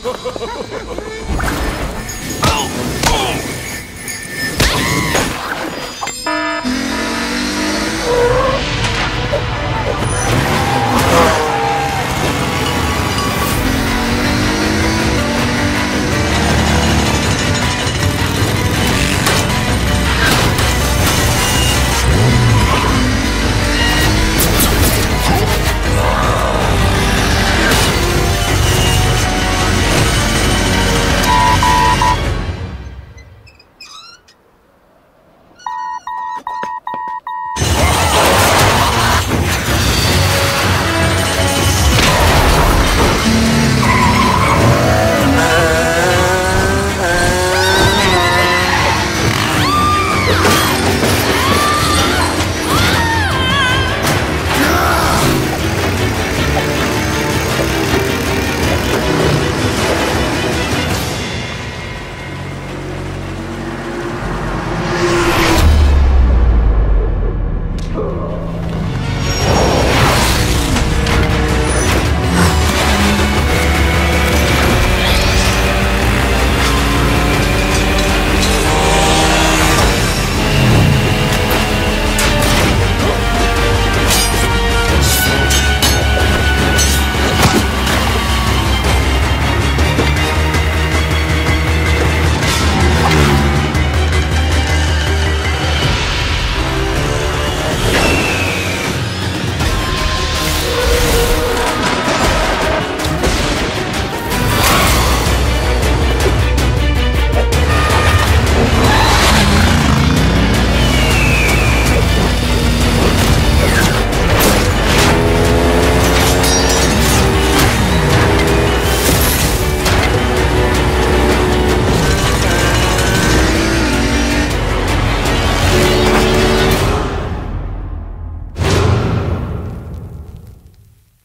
oh, oh.